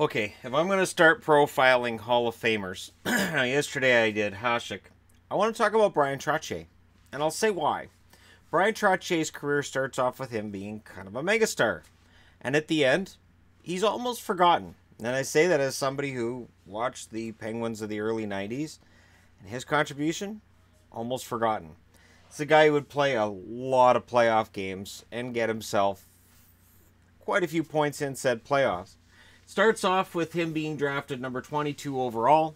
Okay, if I'm going to start profiling Hall of Famers, yesterday I did Hasek. I want to talk about Bryan Trottier, and I'll say why. Bryan Trottier's career starts off with him being kind of a megastar, and at the end, he's almost forgotten. And I say that as somebody who watched the Penguins of the early 90s, and his contribution, almost forgotten. It's a guy who would play a lot of playoff games and get himself quite a few points in said playoffs. Starts off with him being drafted number 22 overall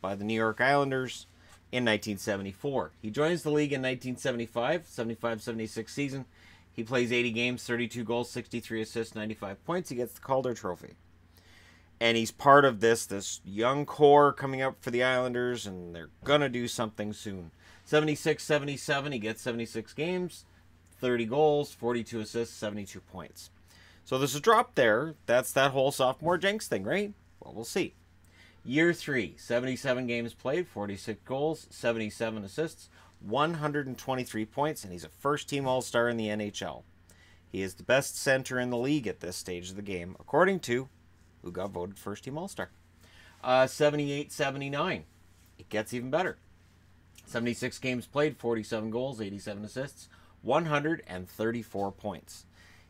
by the New York Islanders in 1974. He joins the league in 1975, 75 76 season. He plays 80 games, 32 goals, 63 assists, 95 points. He gets the Calder Trophy. And he's part of this this young core coming up for the Islanders, and they're going to do something soon. 76 77, he gets 76 games, 30 goals, 42 assists, 72 points. So there's a drop there. That's that whole sophomore jinx thing, right? Well, we'll see. Year three, 77 games played, 46 goals, 77 assists, 123 points, and he's a first team All Star in the NHL. He is the best center in the league at this stage of the game, according to who got voted first team All Star. Uh, 78 79. It gets even better. 76 games played, 47 goals, 87 assists, 134 points.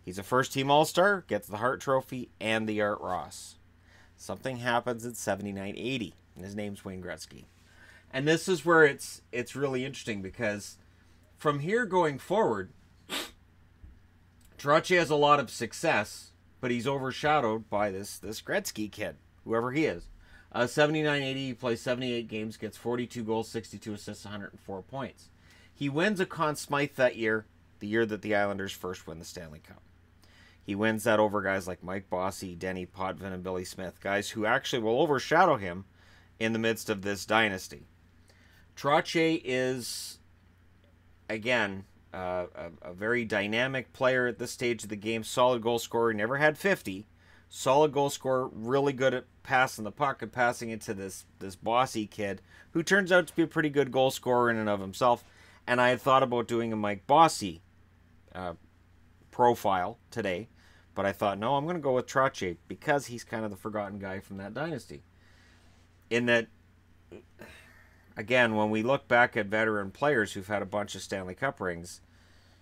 He's a first team All Star, gets the Hart Trophy and the Art Ross. Something happens at 79 80, and his name's Wayne Gretzky. And this is where it's it's really interesting because from here going forward, Trottier has a lot of success, but he's overshadowed by this this Gretzky kid, whoever he is. Uh, 79 80, he plays 78 games, gets 42 goals, 62 assists, 104 points. He wins a Conn Smythe that year, the year that the Islanders first win the Stanley Cup. He wins that over guys like Mike Bossy, Denis Potvin, and Billy Smith, guys who actually will overshadow him in the midst of this dynasty. Trottier is, again, uh, a, a, very dynamic player at this stage of the game. Solid goal scorer. Never had 50. Solid goal scorer. Really good at passing the puck and passing it to this this Bossy kid who turns out to be a pretty good goal scorer in and of himself. And I had thought about doing a Mike Bossy uh, profile today, but I thought no, I'm going to go with Trottier because he's kind of the forgotten guy from that dynasty. In that again, when we look back at veteran players who've had a bunch of Stanley Cup rings,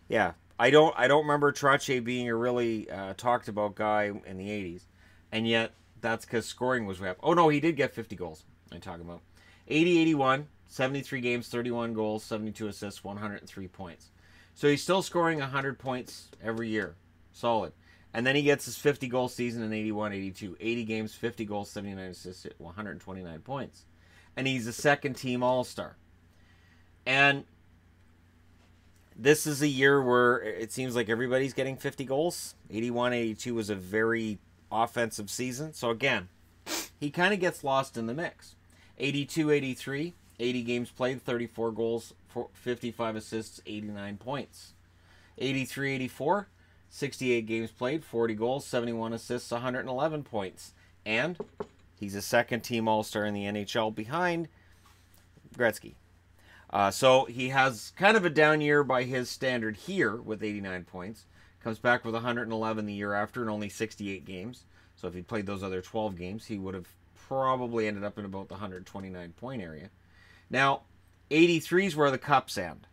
yeah, I don't I don't remember Trottier being a really uh, talked about guy in the '80s, and yet that's because scoring was way up. Oh no, he did get 50 goals. I'm talking about 80, 81, 73 games, 31 goals, 72 assists, 103 points. So he's still scoring 100 points every year, solid. And then he gets his 50 goal season in 81, 82, 80 games, 50 goals, 79 assists, 129 points and he's a second team All Star. And this is a year where it seems like everybody's getting 50 goals. 81 82 was a very offensive season. So again, he kind of gets lost in the mix. 82 83, 80 games played, 34 goals, 55 assists, 89 points. 83 84, 68 games played, 40 goals, 71 assists, 111 points. And He's a second team All Star in the NHL behind Gretzky. Uh, so he has kind of a down year by his standard here with 89 points. Comes back with 111 the year after and only 68 games. So if he played those other 12 games, he would have probably ended up in about the 129 point area. Now, 83 is where the cups end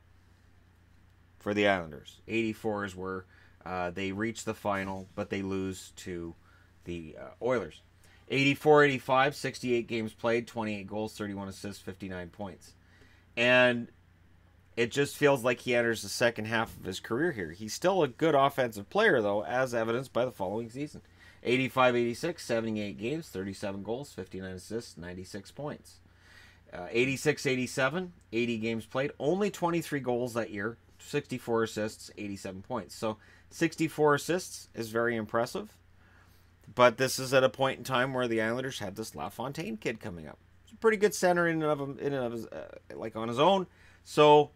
for the Islanders. 84 is where uh, they reach the final, but they lose to the uh, Oilers. 84 85, 68 games played, 28 goals, 31 assists, 59 points. And it just feels like he enters the second half of his career here. He's still a good offensive player, though, as evidenced by the following season 85 86, 78 games, 37 goals, 59 assists, 96 points. Uh, 86 87, 80 games played, only 23 goals that year, 64 assists, 87 points. So 64 assists is very impressive. But this is at a point in time where the Islanders had this LaFontaine kid coming up. It's a pretty good center in and of in and of his, uh, like on his own. So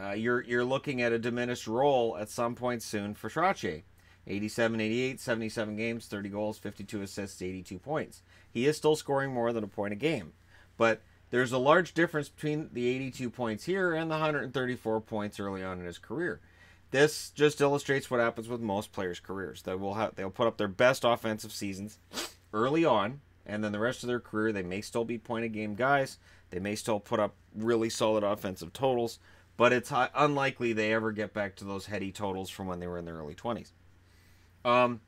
uh, you're you're looking at a diminished role at some point soon for Trottier. 87, 88, 77 games, 30 goals, 52 assists, 82 points. He is still scoring more than a point a game. But there's a large difference between the 82 points here and the 134 points early on in his career. This just illustrates what happens with most players' careers. They will have they'll put up their best offensive seasons early on, and then the rest of their career, they may still be point a game guys. They may still put up really solid offensive totals, but it's unlikely they ever get back to those heady totals from when they were in their early 20s. Um,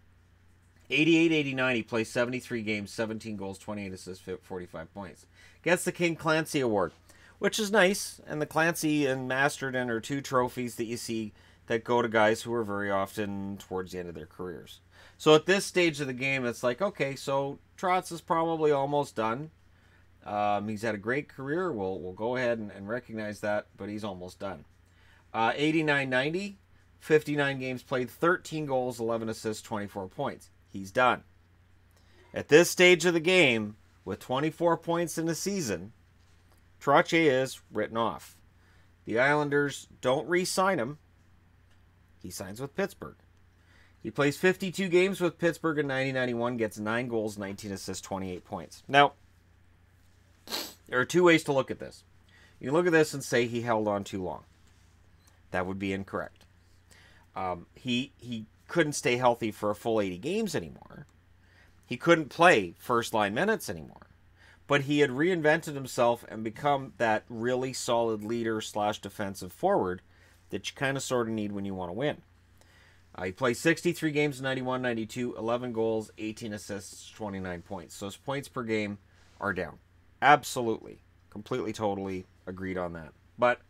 88 89, he plays 73 games, 17 goals, 28 assists, 45 points. Gets the King Clancy Award, which is nice. And the Clancy and Masterton are two trophies that you see that go to guys who are very often towards the end of their careers. So at this stage of the game, it's like, okay, so Trotz is probably almost done. Um, he's had a great career. We'll, we'll go ahead and, and recognize that, but he's almost done. Uh, 89 90, 59 games played, 13 goals, 11 assists, 24 points he's done. At this stage of the game, with 24 points in the season, Trottier is written off. The Islanders don't re sign him. He signs with Pittsburgh. He plays 52 games with Pittsburgh in 1991, gets 9 goals, 19 assists, 28 points. Now, there are two ways to look at this. You look at this and say he held on too long. That would be incorrect. Um, he he couldn't stay healthy for a full 80 games anymore. He couldn't play first line minutes anymore. But he had reinvented himself and become that really solid leader slash defensive forward that you kind of sort of need when you want to win. Uh, he played 63 games, 91, 92, 11 goals, 18 assists, 29 points. So his points per game are down. Absolutely. Completely, totally agreed on that. But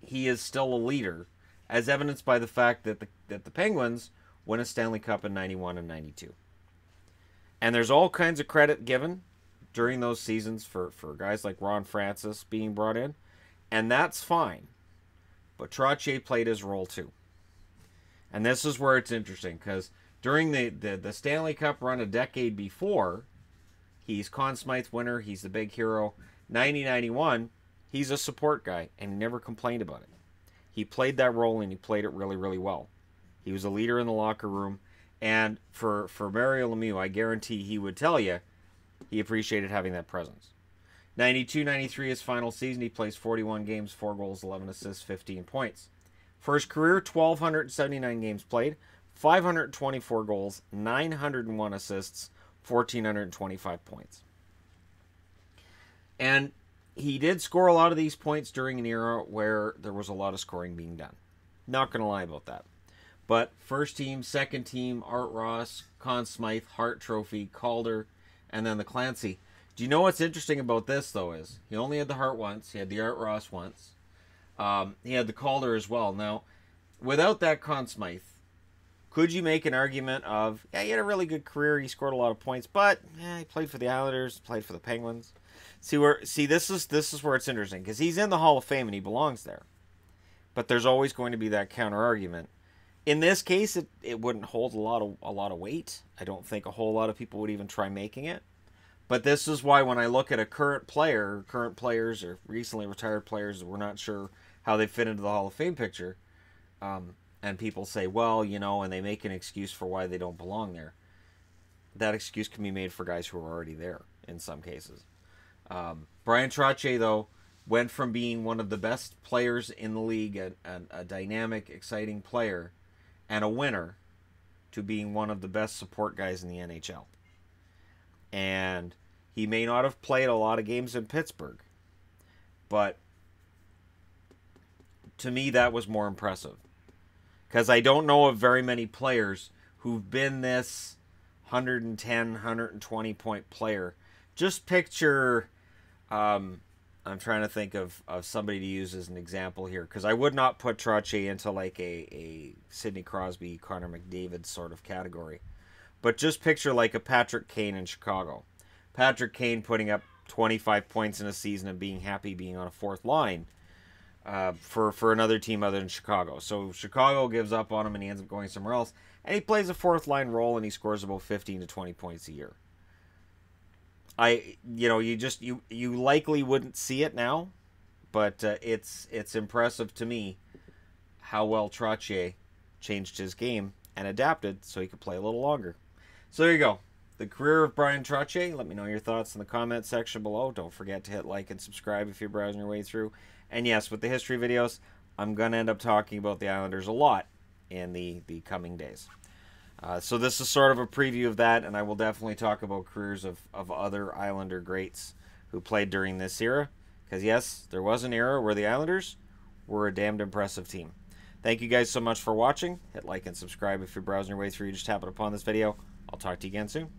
he is still a leader as evidenced by the fact that the, that the Penguins won a Stanley Cup in 91 and 92. And there's all kinds of credit given during those seasons for, for guys like Ron Francis being brought in, and that's fine. But Trottier played his role too. And this is where it's interesting because during the, the, the Stanley Cup run a decade before, he's Conn Smythe winner, he's the big hero. 9091, he's a support guy, and he never complained about it. He played that role and he played it really, really well. He was a leader in the locker room. And for, for Mario Lemieux, I guarantee he would tell you he appreciated having that presence. 92 93, his final season, he plays 41 games, 4 goals, 11 assists, 15 points. First career, 1,279 games played, 524 goals, 901 assists, 1,425 points. And he did score a lot of these points during an era where there was a lot of scoring being done. Not going to lie about that. But first team, second team, Art Ross, Conn Smythe, Hart Trophy, Calder, and then the Clancy. Do you know what's interesting about this, though, is he only had the Hart once, he had the Art Ross once, um, he had the Calder as well. Now, without that Conn Smythe, could you make an argument of, yeah, he had a really good career, he scored a lot of points, but he played for the Islanders, played for the Penguins. See where see this is this is where it's interesting because he's in the Hall of Fame and he belongs there. But there's always going to be that counter argument. In this case, it, it wouldn't hold a lot of a lot of weight. I don't think a whole lot of people would even try making it. But this is why when I look at a current player, current players or recently retired players, we're not sure how they fit into the Hall of Fame picture. Um, and people say, well, you know, and they make an excuse for why they don't belong there. That excuse can be made for guys who are already there in some cases. Um, Bryan Trottier, though, went from being one of the best players in the league, a, a, a dynamic, exciting player, and a winner, to being one of the best support guys in the NHL. And he may not have played a lot of games in Pittsburgh, but to me, that was more impressive. Because I don't know of very many players who've been this 110, 120 point player. Just picture um, I'm trying to think of, of somebody to use as an example here because I would not put Trottier into like a, a Sidney Crosby, Connor McDavid sort of category. But just picture like a Patrick Kane in Chicago. Patrick Kane putting up 25 points in a season and being happy being on a fourth line uh, for, for another team other than Chicago. So Chicago gives up on him and he ends up going somewhere else. And he plays a fourth line role and he scores about 15 to 20 points a year. I you know you just you you likely wouldn't see it now, but uh, it's it's impressive to me how well Trottier changed his game and adapted so he could play a little longer. So there you go. The career of Bryan Trottier. Let me know your thoughts in the comment section below. Don't forget to hit like and subscribe if you're browsing your way through. And yes, with the history videos, I'm going to end up talking about the Islanders a lot in the, the coming days. Uh, so this is sort of a preview of that, and I will definitely talk about careers of, of other Islander greats who played during this era. Because yes, there was an era where the Islanders were a damned impressive team. Thank you guys so much for watching. Hit like and subscribe if you're browsing your way through. You just happened upon this video. I'll talk to you again soon.